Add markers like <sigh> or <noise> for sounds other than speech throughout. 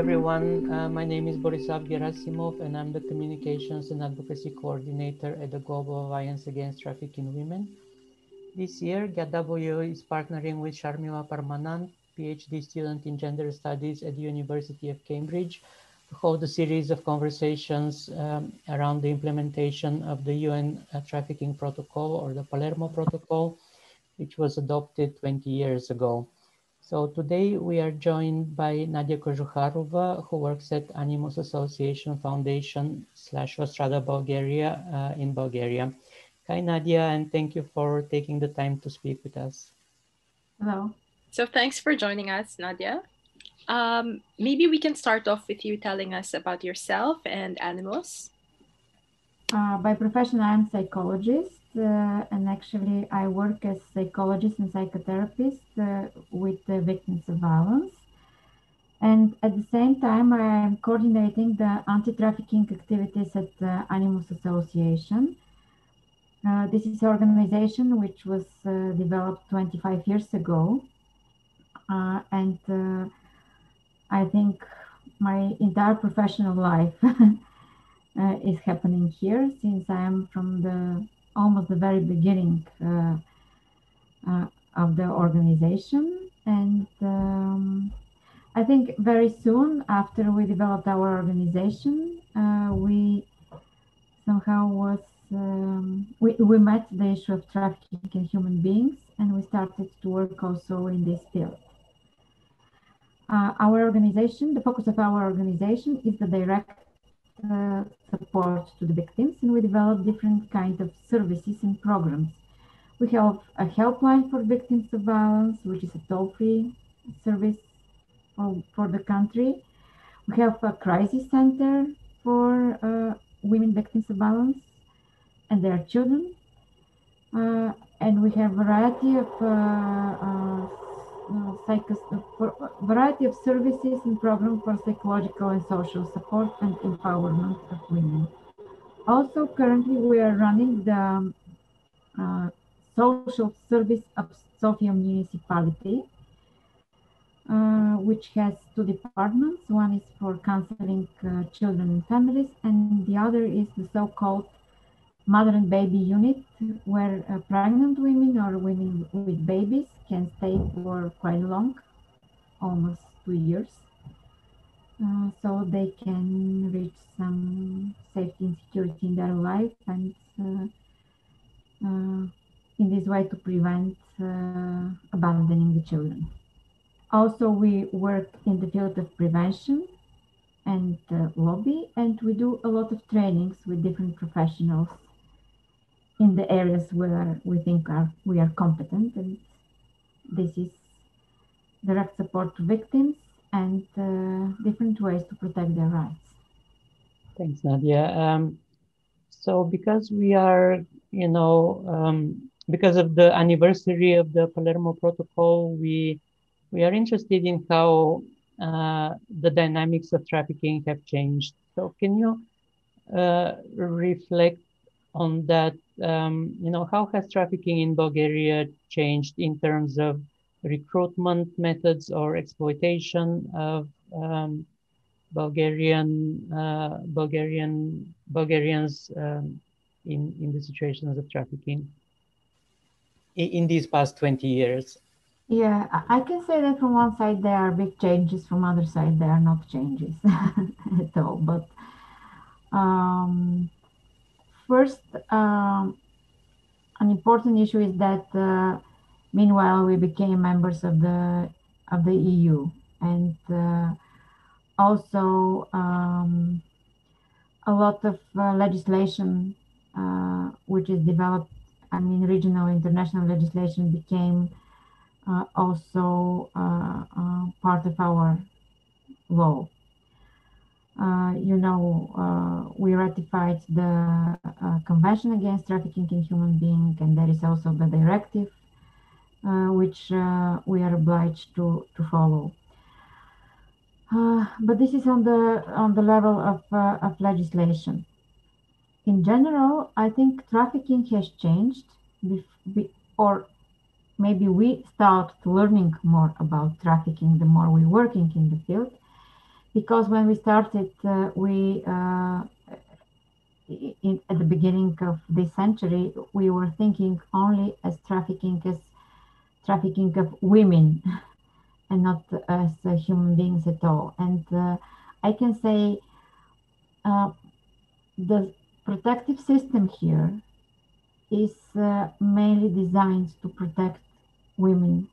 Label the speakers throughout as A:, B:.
A: everyone. Uh, my name is Borislav Gerasimov, and I'm the Communications and Advocacy Coordinator at the Global Alliance Against Trafficking Women. This year, GAATW is partnering with Sharmila Parmanand, PhD student in Gender Studies at the University of Cambridge, to hold a series of conversations um, around the implementation of the UN uh, Trafficking Protocol or the Palermo Protocol, which was adopted 20 years ago. So today we are joined by Nadia Kozhouharova, who works at Animus Association Foundation slash La Strada Bulgaria uh, in Bulgaria. Hi, Nadia, and thank you for taking the time to speak with us.
B: Hello.
C: So thanks for joining us, Nadia. Um, maybe we can start off with you telling us about yourself and Animus.
B: Uh, by profession, I'm psychologist uh, and actually I work as psychologist and psychotherapist uh, with the victims of violence. And at the same time, I am coordinating the anti-trafficking activities at the Animus Association. Uh, this is an organization which was uh, developed 25 years ago. Uh, and I think my entire professional life <laughs> is happening here since I am from the almost the very beginning uh, uh, of the organization. And um, I think very soon after we developed our organization, uh, we somehow was um, we, we met the issue of trafficking in human beings and we started to work also in this field. Uh, our organization, the focus of our organization is the direct uh, support to the victims and we develop different kinds of services and programs. We have a helpline for victims of violence, which is a toll-free service for, for the country. We have a crisis center for uh, women victims of violence and their children. Uh, and we have a variety of uh, uh, variety of services and programs for psychological and social support and empowerment of women. Also, currently we are running the uh, social service of Sofia municipality, uh, which has two departments. One is for counseling uh, children and families, and the other is the so-called mother and baby unit where uh, pregnant women or women with babies can stay for quite long, almost two years. Uh, so they can reach some safety and security in their life and uh, uh in this way to prevent uh, abandoning the children. Also, we work in the field of prevention and uh, lobby, and we do a lot of trainings with different professionals in the areas where we think are we are competent and this is direct support to victims and uh, different ways to protect their rights.
A: Thanks, Nadia. Um, so because we are, you know, um, because of the anniversary of the Palermo Protocol, we we are interested in how uh, the dynamics of trafficking have changed. So can you uh, reflect on that um, you know, how has trafficking in Bulgaria changed in terms of recruitment methods or exploitation of um, Bulgarian uh, Bulgarian Bulgarians um, in in the situations of trafficking in, in these past 20 years?
B: Yeah, I can say that from one side there are big changes, from other side there are not changes <laughs> at all. But um, First, um, an important issue is that uh, meanwhile we became members of the of the EU, and uh, also um, a lot of uh, legislation uh, which is developed. I mean, regional international legislation became uh, also uh, part of our law. Uh, you know, uh, we ratified the uh, Convention Against Trafficking in Human Beings, and there is also the directive, which we are obliged to, to follow. but this is on the on the level of, of legislation. In general, I think trafficking has changed, or maybe we start learning more about trafficking the more we're working in the field because when we started, uh, we uh, in, at the beginning of this century, we were thinking only as trafficking as trafficking of women, <laughs> and not as uh, human beings at all. And uh, I can say the protective system here is uh, mainly designed to protect women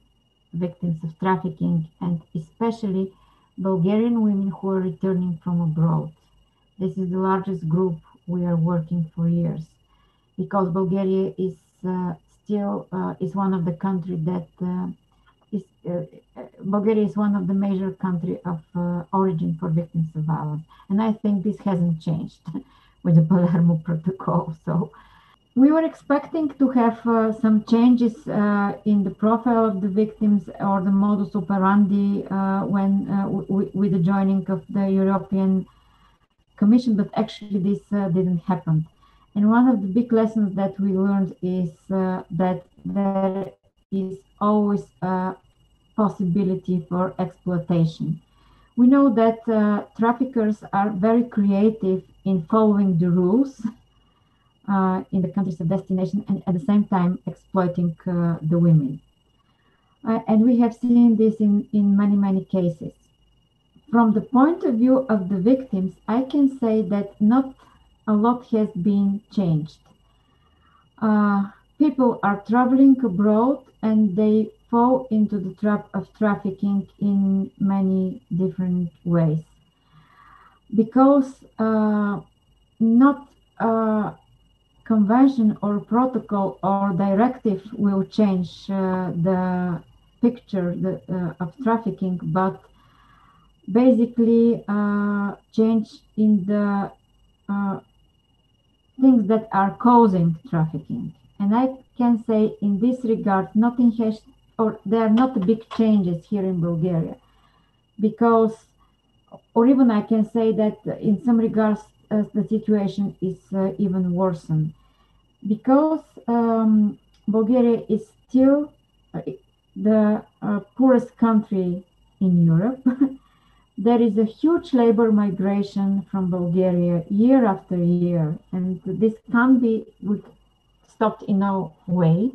B: victims of trafficking and especially Bulgarian women who are returning from abroad. This is the largest group we are working for years because Bulgaria is uh, still uh, is one of the country that uh, is uh, uh, Bulgaria is one of the major country of uh, origin for victims of violence, and I think this hasn't changed <laughs> with the Palermo Protocol. So we were expecting to have uh, some changes uh, in the profile of the victims or the modus operandi uh, when with the joining of the European Commission, but actually this didn't happen. And one of the big lessons that we learned is that there is always a possibility for exploitation. We know that uh, traffickers are very creative in following the rules <laughs> uh, in the countries of destination and at the same time exploiting uh, the women. Uh, and we have seen this in, in many, many cases. From the point of view of the victims, I can say that not a lot has been changed. Uh, people are traveling abroad and they fall into the trap of trafficking in many different ways because uh, not uh, convention or protocol or directive will change uh, the picture the, uh, of trafficking, but basically uh, change in the uh, things that are causing trafficking. And I can say in this regard, nothing has, or there are not big changes here in Bulgaria, because, or even I can say that in some regards, uh, the situation is uh, even worsened because um, Bulgaria is still uh, the uh, poorest country in Europe. <laughs> there is a huge labor migration from Bulgaria year after year, and this can't be stopped in no way.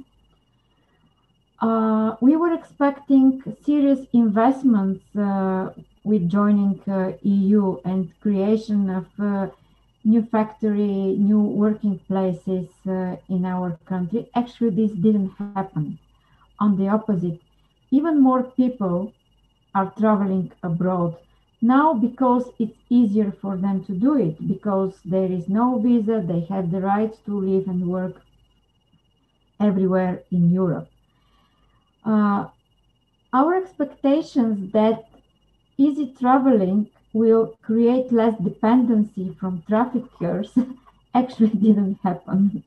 B: Uh, we were expecting serious investments uh, with joining uh, EU and creation of uh, new factory, new working places uh, in our country. Actually, this didn't happen. On the opposite, even more people are traveling abroad now because it's easier for them to do it because there is no visa, they have the right to live and work everywhere in Europe. Uh, our expectations that easy traveling will create less dependency from traffickers <laughs> actually didn't happen.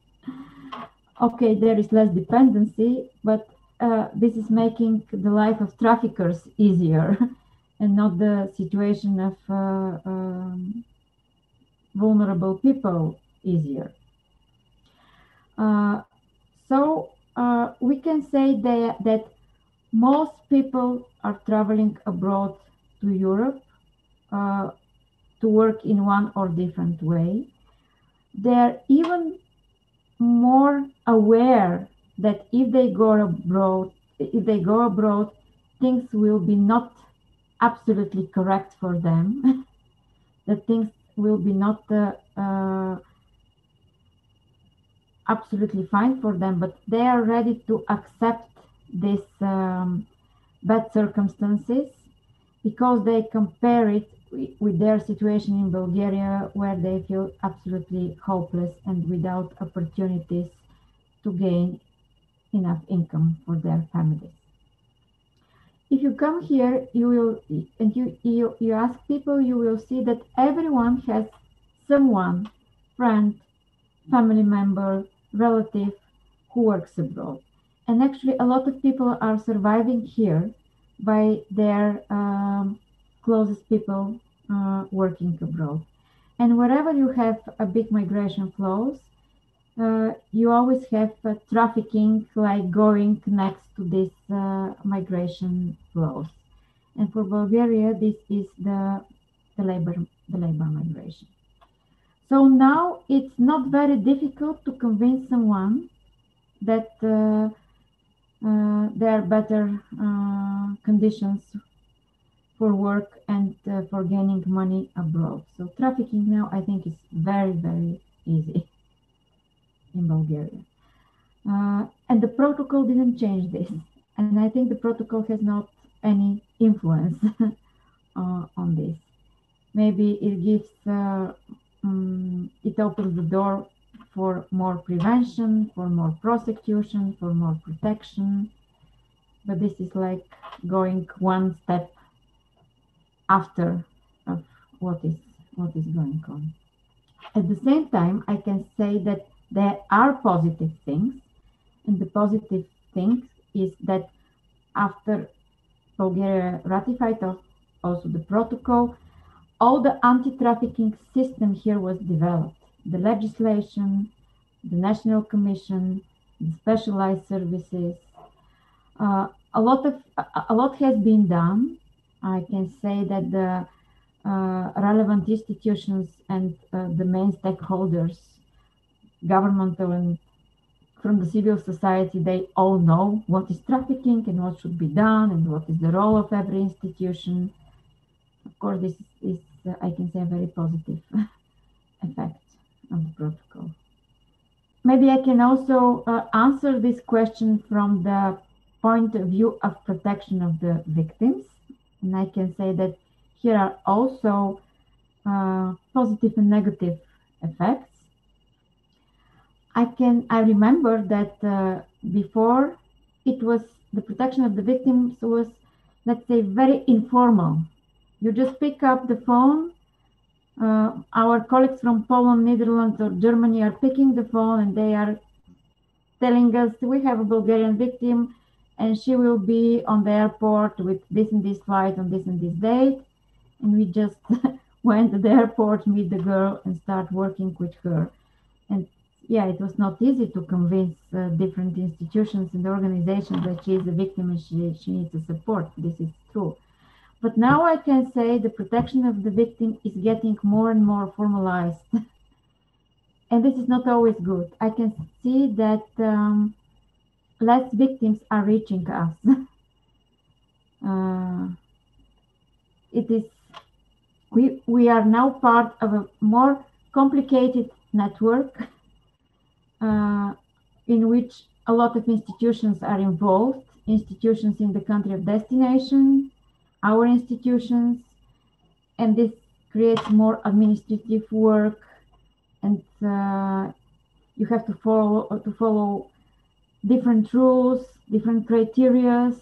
B: okay, there is less dependency, but uh, this is making the life of traffickers easier <laughs> and not the situation of uh, um, vulnerable people easier. Uh, so uh, we can say that, that most people are traveling abroad to Europe uh, to work in one or different way. They're even more aware that if they go abroad, if they go abroad, things will be not absolutely correct for them. <laughs> that things will be not uh, uh, absolutely fine for them, but they are ready to accept these um, bad circumstances because they compare it with their situation in Bulgaria, where they feel absolutely hopeless and without opportunities to gain enough income for their families. If you come here, you will, and you, you, you ask people, you will see that everyone has someone, friend, family member, relative who works abroad. And actually, a lot of people are surviving here by their um, closest people uh, working abroad. And wherever you have a big migration flows, uh, you always have uh, trafficking like going next to this uh, migration flows. And for Bulgaria, this is the the labor, the labor migration. So now it's not very difficult to convince someone that uh, uh, there are better uh, conditions for work and uh, for gaining money abroad. So trafficking now, I think, is very, very easy in Bulgaria. Uh, and the protocol didn't change this. And I think the protocol has not any influence <laughs> uh, on this. Maybe it gives, um, it opens the door for more prevention, for more prosecution, for more protection. But this is like going one step after of what is what is going on. At the same time, I can say that there are positive things, and the positive thing is that after Bulgaria ratified also the protocol, all the anti-trafficking system here was developed. The legislation, the National Commission, the specialized services. Uh, a lot of a lot has been done, I can say that the uh, relevant institutions and uh, the main stakeholders, governmental and from the civil society, they all know what is trafficking and what should be done and what is the role of every institution. Of course, this is, uh, I can say, a very positive <laughs> effect of the protocol. Maybe I can also uh, answer this question from the point of view of protection of the victims. And I can say that here are also uh, positive and negative effects. I can, I remember that uh, before it was the protection of the victims was, let's say, very informal. You just pick up the phone. Uh, our colleagues from Poland, Netherlands, or Germany are picking the phone and they are telling us we have a Bulgarian victim and she will be on the airport with this and this flight on this and this date. And we just <laughs> went to the airport, meet the girl, and start working with her. And yeah, it was not easy to convince uh, different institutions and organizations that she is a victim and she, she needs support. This is true. But now I can say the protection of the victim is getting more and more formalized. <laughs> and this is not always good. I can see that um, less victims are reaching us. <laughs> uh, it is we we are now part of a more complicated network <laughs> uh, in which a lot of institutions are involved institutions in the country of destination our institutions and this creates more administrative work and uh, you have to follow to follow different rules, different criteria,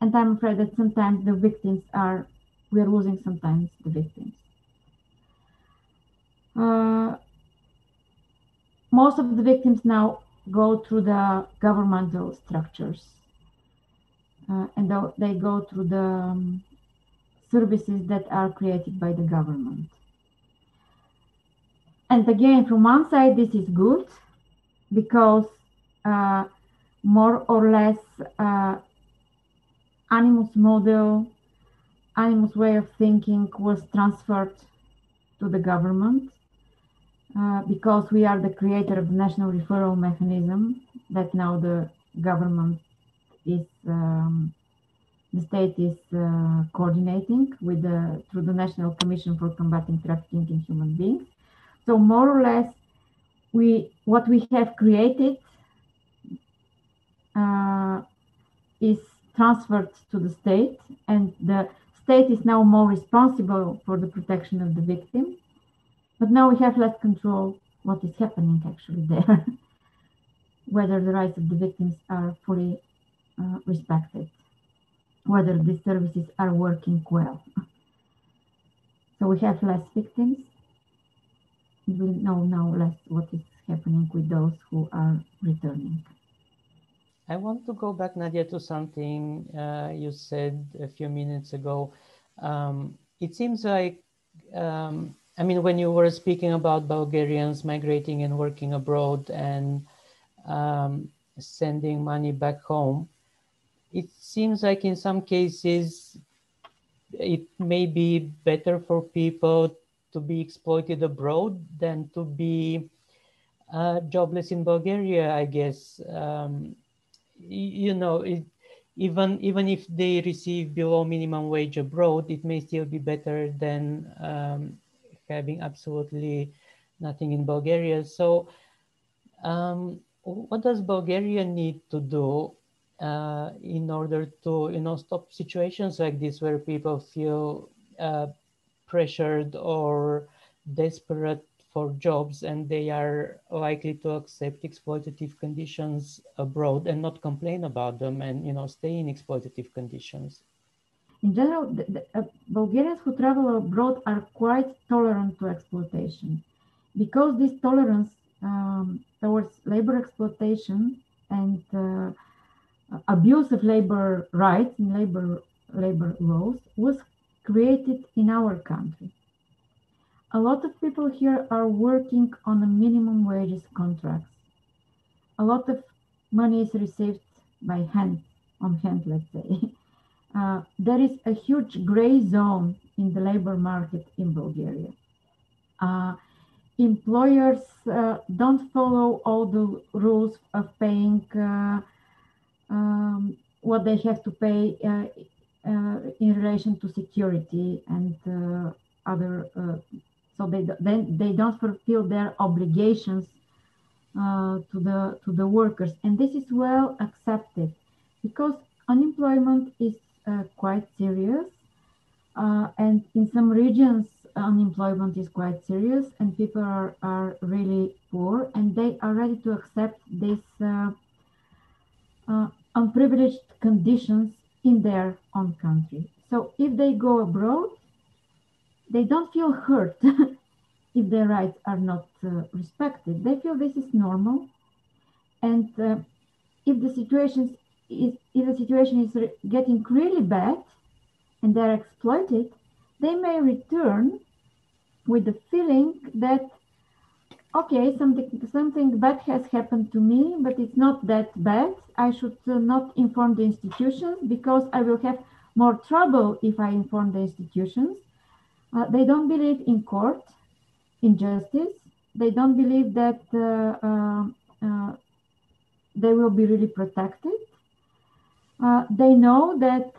B: and I'm afraid that sometimes the victims are, we're losing sometimes the victims. Uh, most of the victims now go through the governmental structures uh, and they go through the um, services that are created by the government. And again, from one side, this is good because uh, more or less uh, animus model, animus way of thinking was transferred to the government uh, because we are the creator of the national referral mechanism that now the government is um, the state is uh, coordinating with the through the National Commission for Combating Trafficking in Human Beings. So more or less, we what we have created is transferred to the state and the state is now more responsible for the protection of the victim. But now we have less control what is happening actually there, <laughs> whether the rights of the victims are fully uh, respected, whether the services are working well. <laughs> So we have less victims. We know now less what is happening with those who are returning.
A: I want to go back, Nadia, to something uh, you said a few minutes ago. Um, it seems like, um, I mean, when you were speaking about Bulgarians migrating and working abroad and um, sending money back home, it seems like in some cases it may be better for people to be exploited abroad than to be uh, jobless in Bulgaria, I guess. Um, you know, it, even even if they receive below minimum wage abroad, it may still be better than um, having absolutely nothing in Bulgaria. So, um, what does Bulgaria need to do uh, in order to you know stop situations like this where people feel uh, pressured or desperate for jobs and they are likely to accept exploitative conditions abroad and not complain about them and you know stay in exploitative conditions
B: in general the, the, uh, bulgarians who travel abroad are quite tolerant to exploitation because this tolerance um, towards labor exploitation and uh, abuse of labor rights and labor labor laws was created in our country. A lot of people here are working on a minimum wages contracts. A lot of money is received by hand, on hand, let's say. <laughs> Uh, there is a huge gray zone in the labor market in Bulgaria. Uh, employers uh, don't follow all the rules of paying uh, um, what they have to pay uh, uh, in relation to security and other so they then they don't fulfill their obligations uh, to the to the workers and this is well accepted because unemployment is uh, quite serious uh, and in some regions unemployment is quite serious and people are, are really poor and they are ready to accept this unprivileged conditions in their own country. So if they go abroad, they don't feel hurt <laughs> if their rights are not uh, respected. They feel this is normal, and uh, if the situation is if the situation is getting really bad, and they're exploited, they may return with the feeling that okay, something something bad has happened to me, but it's not that bad. I should uh, not inform the institutions because I will have more trouble if I inform the institutions. Uh, they don't believe in court, in justice. They don't believe that uh, uh, uh they will be really protected. Uh, they know that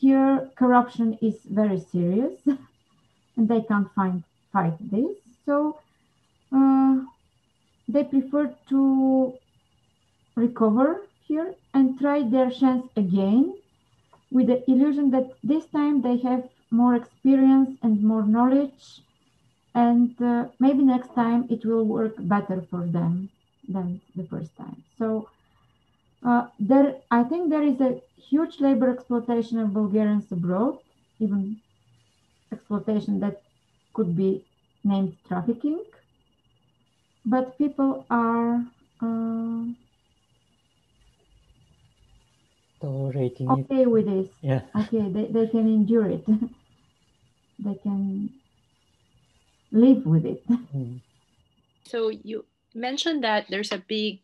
B: here corruption is very serious, <laughs> and they can't find fight this. So uh, they prefer to recover here and try their chance again with the illusion that this time they have more experience and more knowledge and uh, maybe next time it will work better for them than the first time so uh, there i think there is a huge labor exploitation of bulgarians abroad even exploitation that could be named trafficking but people are uh,
A: tolerating
B: okay
A: it.
B: with this.
A: Yeah.
B: Okay, they, they can endure it. <laughs> they can live with it. Mm.
C: So you mentioned that there's a big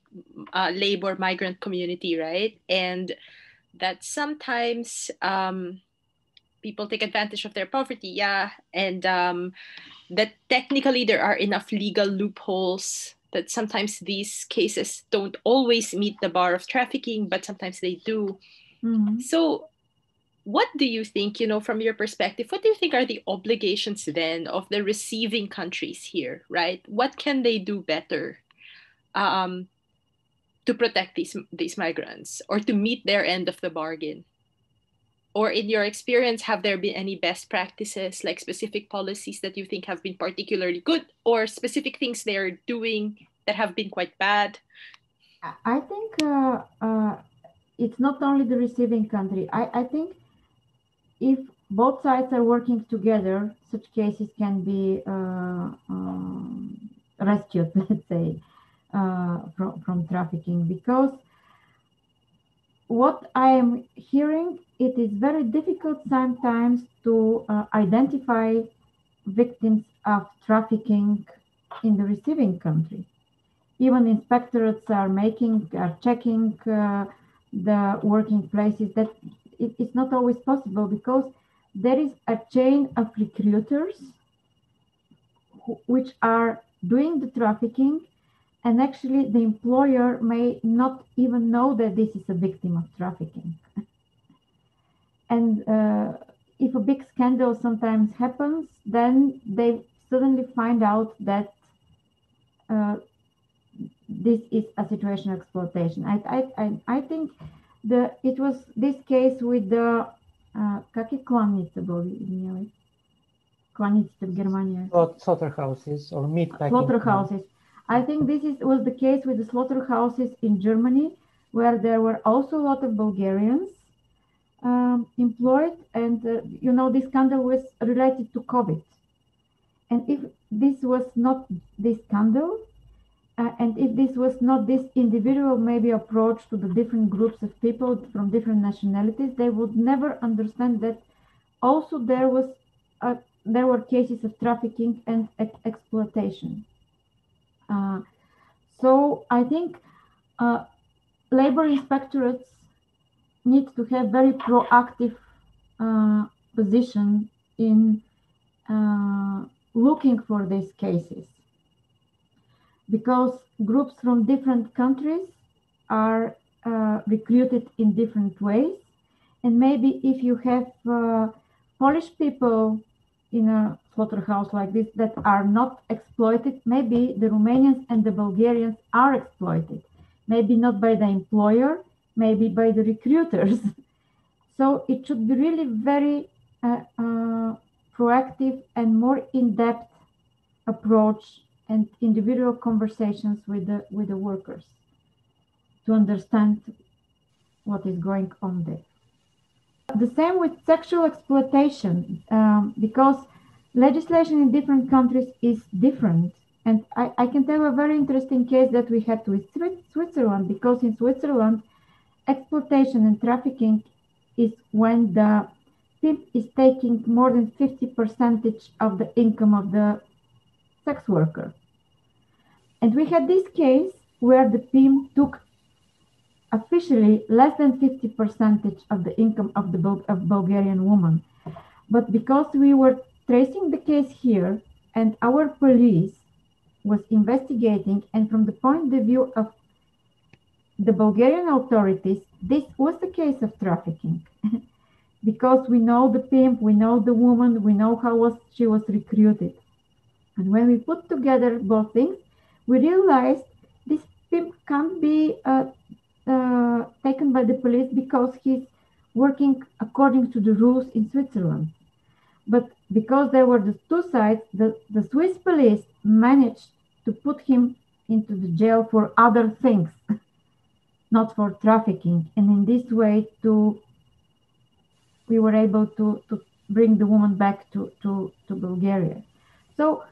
C: uh, labor migrant community, right? And that sometimes um, people take advantage of their poverty, yeah, and um, that technically there are enough legal loopholes that sometimes these cases don't always meet the bar of trafficking, but sometimes they do. Mm-hmm. So, what do you think, you know, from your perspective, what do you think are the obligations then of the receiving countries here, right? What can they do better um, to protect these these migrants or to meet their end of the bargain? or in your experience have there been any best practices like specific policies that you think have been particularly good or specific things they're doing that have been quite bad
B: i think uh, uh, it's not only the receiving country I, I think if both sides are working together such cases can be uh, um, rescued <laughs> let's say uh, from, from trafficking because what I am hearing, it is very difficult sometimes to uh, identify victims of trafficking in the receiving country. Even inspectorates are making, are checking uh, the working places. That it, it's not always possible because there is a chain of recruiters which are doing the trafficking and actually the employer may not even know that this is a victim of trafficking <laughs> and uh, if a big scandal sometimes happens then they suddenly find out that uh, this is a situation of exploitation. I, I, I, I think the it was this case with the uh, как и кланица были кланиците в Германия
A: slaughterhouses or meat packing
B: slaughterhouses I think this is was the case with the slaughterhouses in Germany where there were also a lot of Bulgarians um, employed and uh, you know this scandal was related to COVID and if this was not this scandal uh, and if this was not this individual maybe approach to the different groups of people from different nationalities, they would never understand that also there was a, there were cases of trafficking and ex exploitation. Uh, so I think uh, labor inspectorates need to have very proactive uh, position in uh, looking for these cases because groups from different countries are uh, recruited in different ways. And maybe if you have uh, Polish people in a slaughterhouse like this that are not exploited, maybe the Romanians and the Bulgarians are exploited. Maybe not by the employer, maybe by the recruiters. <laughs> so it should be really very uh, uh proactive and more in-depth approach and individual conversations with the with the workers to understand what is going on there. The same with sexual exploitation, um, because legislation in different countries is different. And I, I, can tell you a very interesting case that we had with Switzerland, because in Switzerland, exploitation and trafficking is when the pimp is taking more than 50 percentage of the income of the sex worker. And we had this case where the pimp took officially less than 50 percentage of the income of the of Bulgarian woman. But because we were tracing the case here and our police was investigating and from the point of view of the Bulgarian authorities, this was a case of trafficking. <laughs> because we know the pimp, we know the woman, we know how was she was recruited. And when we put together both things, we realized this pimp can't be uh, uh, taken by the police because he's working according to the rules in Switzerland. But because there were the two sides, the, the Swiss police managed to put him into the jail for other things, <laughs> not for trafficking. And in this way, to we were able to, to bring the woman back to, to, to Bulgaria. So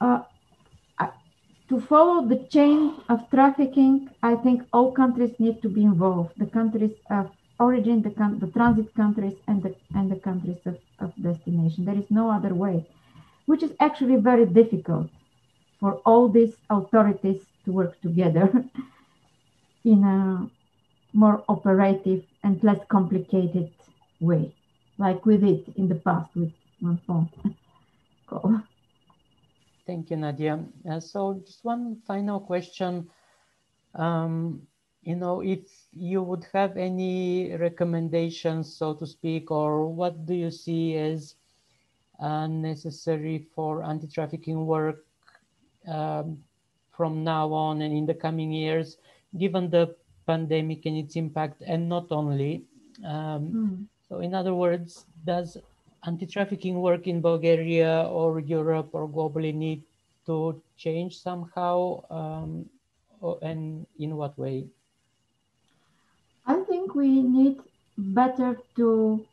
B: uh, to follow the chain of trafficking, I think all countries need to be involved. The countries of origin, the, the transit countries, and the and the countries of, of destination. There is no other way, which is actually very difficult for all these authorities to work together <laughs> in a more operative and less complicated way, like we did in the past with one phone. <laughs>
A: Thank you, Nadia. Uh, so just one final question. Um, you know, if you would have any recommendations, so to speak, or what do you see as uh, necessary for anti-trafficking work um, from now on and in the coming years, given the pandemic and its impact, and not only. Um, mm. So in other words, does anti-trafficking work in Bulgaria or Europe or globally need to change somehow um, and in what way?
B: I think we need better to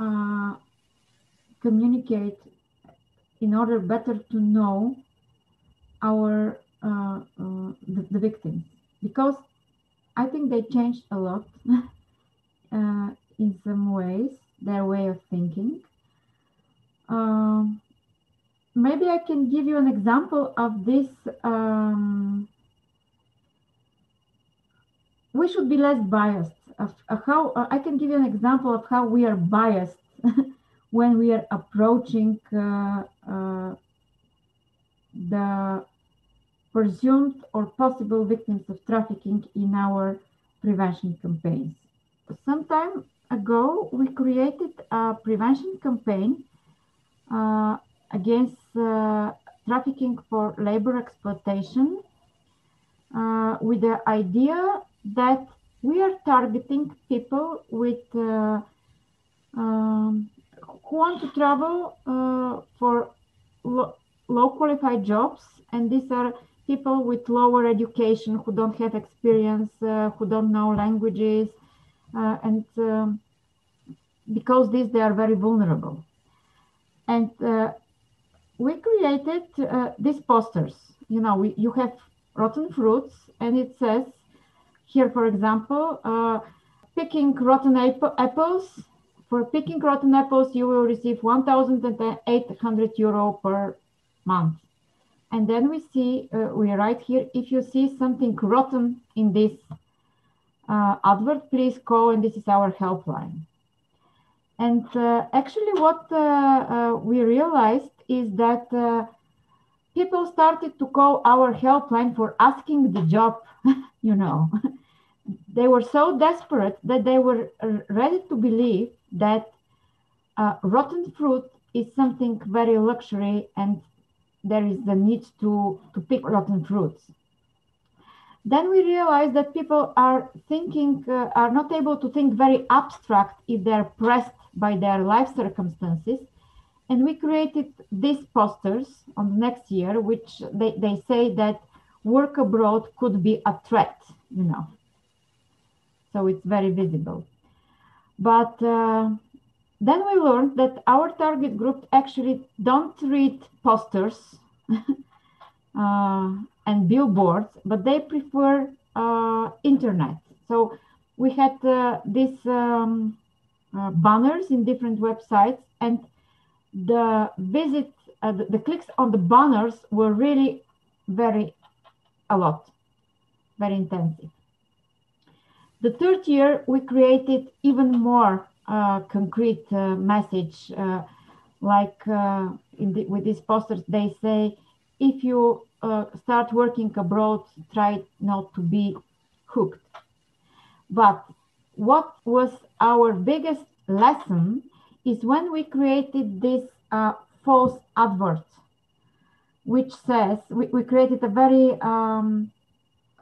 B: uh, communicate in order better to know our uh, uh, the, the, victims because I think they changed a lot <laughs> uh, in some ways their way of thinking. Um, maybe I can give you an example of this. Um, we should be less biased. Of, how uh, I can give you an example of how we are biased <laughs> when we are approaching uh, uh, the presumed or possible victims of trafficking in our prevention campaigns. Some time ago, we created a prevention campaign uh, against uh, trafficking for labor exploitation uh, with the idea that we are targeting people with uh, um, who want to travel uh, for lo low qualified jobs and these are people with lower education who don't have experience uh, who don't know languages and um, because these they are very vulnerable. And uh, we created uh, these posters. You know we, you have rotten fruits and it says here for example uh, picking rotten apples. For picking rotten apples, you will receive 1,800 euro per month. And then we see, uh, we write here, if you see something rotten in this uh, advert, please call, and this is our helpline. And uh, actually what uh, uh, we realized is that uh, people started to call our helpline for asking the job, <laughs> you know. <laughs> they were so desperate that they were ready to believe that uh, rotten fruit is something very luxury and there is the need to, to pick rotten fruits. Then we realize that people are thinking, uh, are not able to think very abstract if they're pressed by their life circumstances. And we created these posters on the next year, which they, they say that work abroad could be a threat, you know. So it's very visible. But uh, then we learned that our target group actually don't read posters <laughs> uh, and billboards, but they prefer uh, internet. So we had uh, these um, uh, banners in different websites, and the visit, uh, the, the clicks on the banners were really very a lot, very intensive. The third year, we created even more uh, concrete uh, message, like the, with these posters, they say, if you uh, start working abroad, try not to be hooked. But what was our biggest lesson is when we created this uh, false advert, which says, we, we created a very um,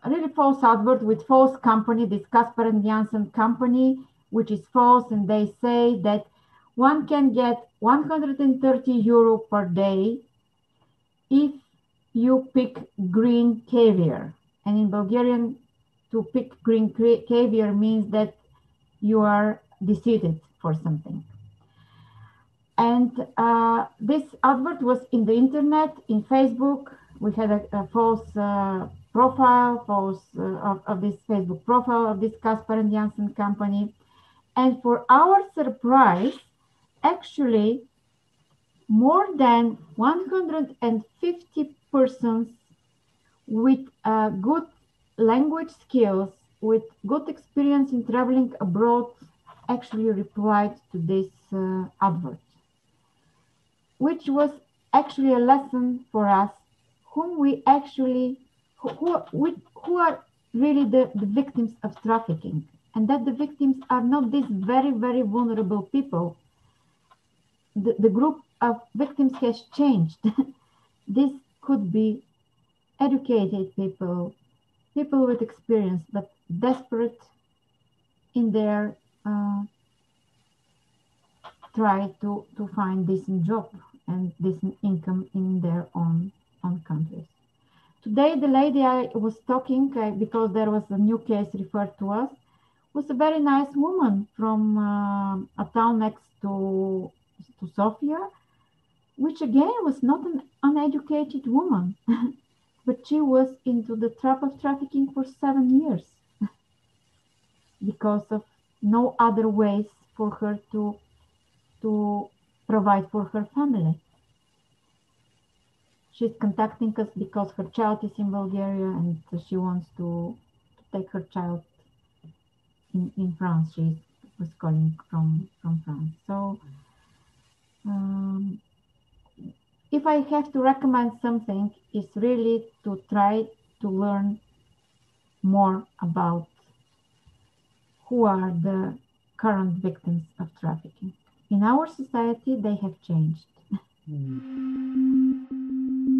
B: really false advert with false company, this Casper and Janssen company, which is false. And they say that one can get 130 euro per day if you pick green caviar. And in Bulgarian, to pick green caviar means that you are deceived for something. And uh, this advert was in the internet, in Facebook. We had a, a false uh, profile false uh, of, of this Facebook profile of this Casper and Janssen company. And for our surprise, actually, more than 150 persons with uh, good language skills, with good experience in traveling abroad, actually replied to this uh, advert, which was actually a lesson for us, whom we actually who, who, who are really the, the victims of trafficking and that the victims are not these very, very vulnerable people. The, the group of victims has changed. <laughs> this could be educated people, people with experience, but desperate in their uh, try to, to find decent job and decent income in their own, own countries. Today, the lady I was talking, uh, because there was a new case referred to us, was a very nice woman from uh, a town next to, to Sofia, which again was not an uneducated woman, <laughs> but she was into the trap of trafficking for seven years <laughs> because of no other ways for her to, to provide for her family she's contacting us because her child is in Bulgaria and she wants to, to take her child in, in France. She was calling from, from France. So Um, if I have to recommend something, it's really to try to learn more about who are the current victims of trafficking. In our society, they have changed. Mm.